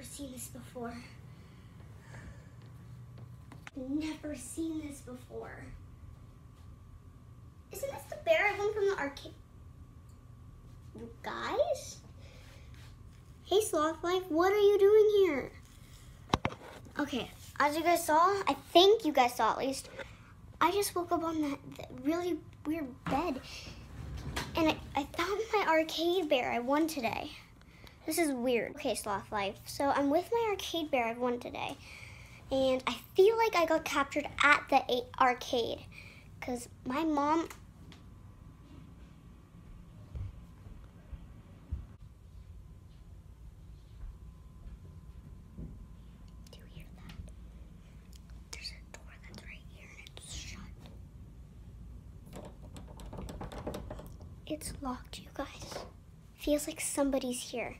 never seen this before. Never seen this before. Isn't this the bear I won from the arcade? You guys? Hey Sloth Life, what are you doing here? Okay, as you guys saw, I think you guys saw at least, I just woke up on that, that really weird bed and I, I found my arcade bear I won today. This is weird. Okay, Sloth Life. So I'm with my arcade bear I've won today. And I feel like I got captured at the arcade. Because my mom... Do you hear that? There's a door that's right here and it's shut. It's locked, you guys. Feels like somebody's here.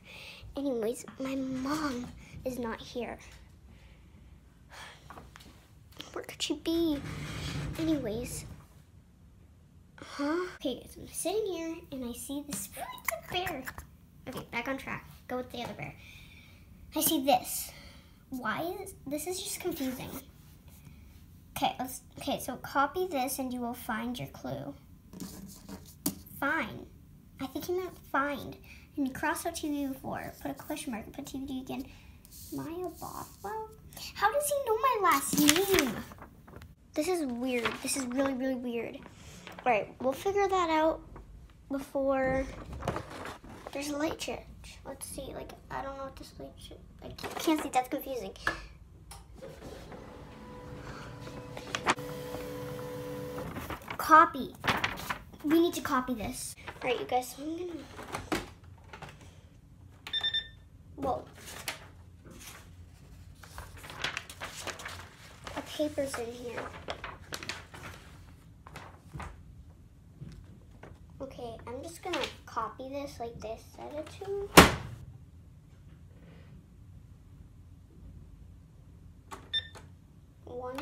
Anyways, my mom is not here. Where could she be? Anyways. Huh? Okay, so I'm sitting here and I see this bear. Okay, back on track. Go with the other bear. I see this. Why is this is just confusing. Okay, let's okay, so copy this and you will find your clue. Fine. I think he meant find. And cross out TV before. Put a question mark. Put TBD again. Maya Bothwell? How does he know my last name? This is weird. This is really, really weird. All right, we'll figure that out before there's a light switch. Let's see. Like, I don't know what this light switch. I can't see. That's confusing. Copy. We need to copy this. All right, you guys. I'm gonna. Whoa. A paper's in here. Okay, I'm just gonna copy this like this. Set it to. One.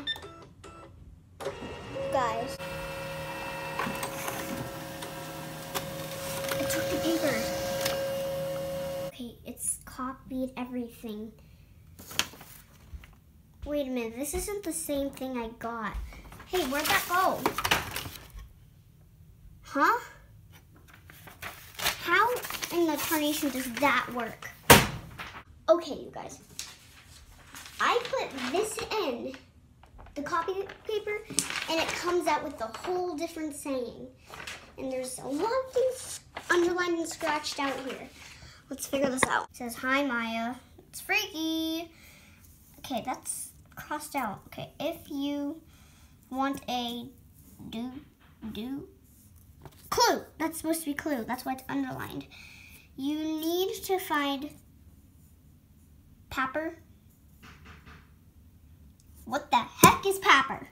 Guys. I took the paper. Okay, it's copied everything. Wait a minute, this isn't the same thing I got. Hey, where'd that go? Huh? How in the tarnation does that work? Okay, you guys. I put this in the copy paper and it comes out with a whole different saying. And there's a lot of things underlined and scratched out here. Let's figure this out. It says, hi Maya, it's freaky. Okay, that's crossed out. Okay, if you want a do, do, clue. That's supposed to be clue. That's why it's underlined. You need to find Papper. What the heck is Papper?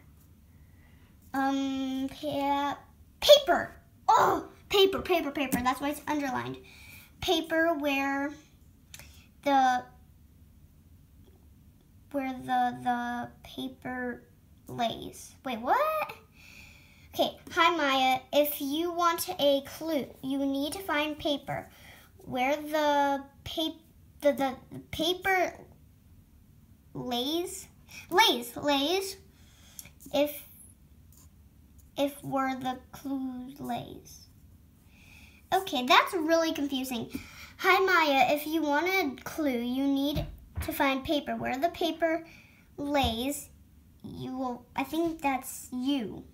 Um, pa paper. Oh, paper, paper, paper. That's why it's underlined. Paper where the where the the paper lays. Wait, what? Okay, hi Maya. If you want a clue, you need to find paper where the paper the, the paper lays lays lays if if where the clue lays. Okay, that's really confusing. Hi Maya, if you want a clue, you need to find paper where the paper lays. You will I think that's you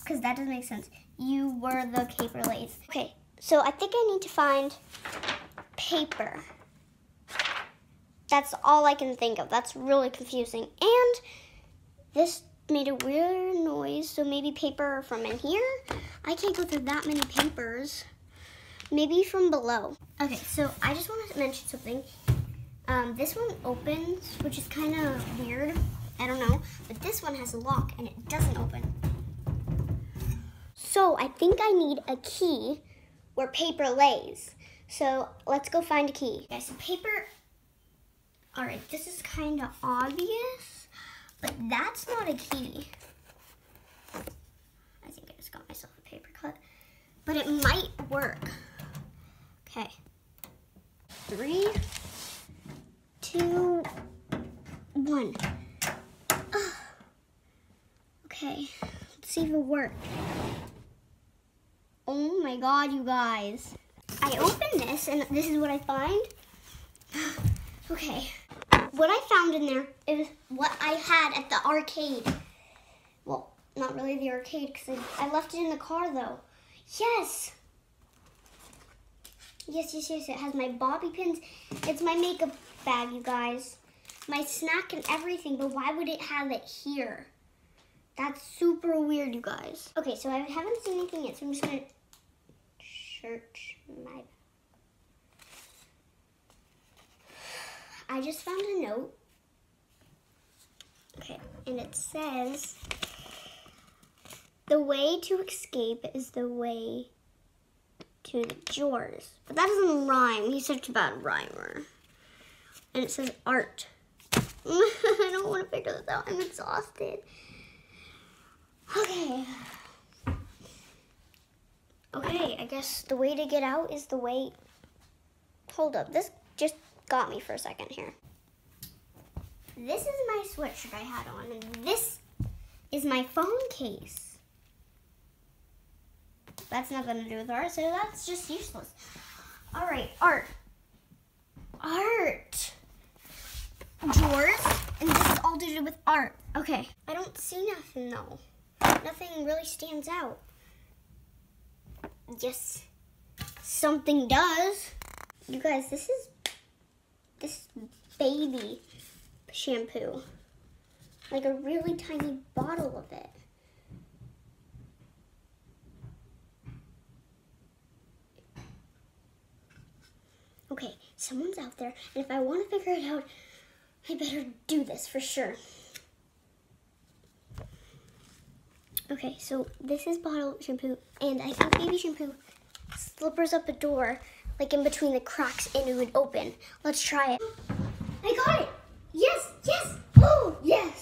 because that doesn't make sense. You were the paper lays. Okay, so I think I need to find paper. That's all I can think of. That's really confusing. And this made a weird noise, so maybe paper from in here? I can't go through that many papers. Maybe from below. Okay, so I just wanted to mention something. Um, this one opens, which is kind of weird. I don't know. But this one has a lock, and it doesn't open. So I think I need a key where paper lays. So let's go find a key. Okay, so paper, all right, this is kind of obvious, but that's not a key. I think I just got myself a paper cut, but it might work. Okay, three, two, one. Ugh. Okay, let's see if it works. Oh my god, you guys. I opened this and this is what I find. okay. What I found in there is what I had at the arcade. Well, not really the arcade because I left it in the car though. Yes. Yes, yes, yes. It has my bobby pins. It's my makeup bag, you guys. My snack and everything, but why would it have it here? That's super weird, you guys. Okay, so I haven't seen anything yet, so I'm just gonna search my... I just found a note. Okay, and it says, the way to escape is the way to the drawers. But that doesn't rhyme. He's such a bad rhymer. And it says art. I don't want to figure this out. I'm exhausted. Okay. Okay, I guess the way to get out is the way... Hold up, this just got me for a second here. This is my sweatshirt I had on, and this is my phone case. That's nothing to do with art, so that's just useless. All right, art. Art. Drawers, and this is all to do with art. Okay, I don't see nothing though. Nothing really stands out. Yes, something does. You guys, this is this baby shampoo. Like a really tiny bottle of it. Okay, someone's out there, and if I want to figure it out, I better do this for sure. Okay, so this is bottle shampoo, and I think baby shampoo slippers up a door, like in between the cracks, and it would open. Let's try it. I got it! Yes, yes! Oh, yes!